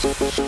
Super